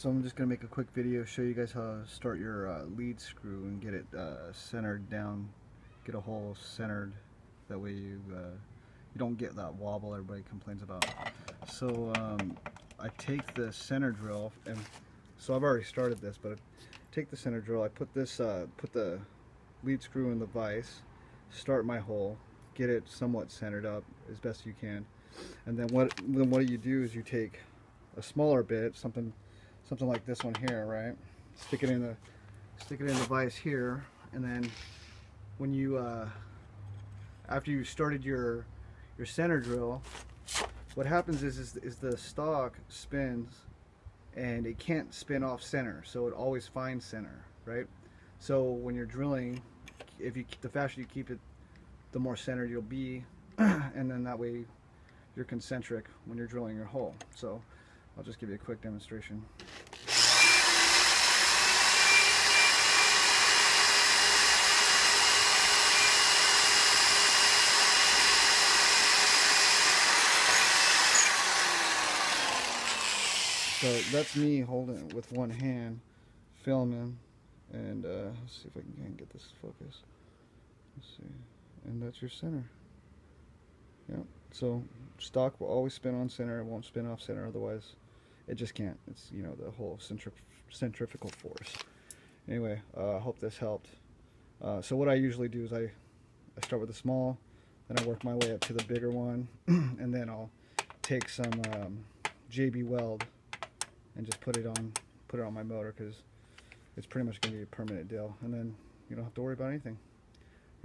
So I'm just going to make a quick video, show you guys how to start your uh, lead screw and get it uh, centered down, get a hole centered, that way you, uh, you don't get that wobble everybody complains about. So um, I take the center drill, and so I've already started this, but I take the center drill, I put this, uh, put the lead screw in the vise, start my hole, get it somewhat centered up as best you can, and then what, then what you do is you take a smaller bit, something something like this one here, right? Stick it in the stick it in the vise here, and then when you uh, after you started your your center drill, what happens is, is is the stock spins and it can't spin off center, so it always finds center, right? So when you're drilling, if you the faster you keep it, the more centered you'll be, and then that way you're concentric when you're drilling your hole. So I'll just give you a quick demonstration. So that's me holding it with one hand, filming, and uh, let's see if I can get this focus. Let's see, and that's your center. Yep. So stock will always spin on center. It won't spin off center. Otherwise, it just can't. It's you know the whole centrif centrifugal force. Anyway, uh, I uh, hope this helped. Uh, so what I usually do is I I start with the small, then I work my way up to the bigger one, and then I'll take some um, JB Weld and just put it on put it on my motor because it's pretty much going to be a permanent deal. And then you don't have to worry about anything.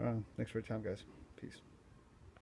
Uh, thanks for your time, guys. Peace.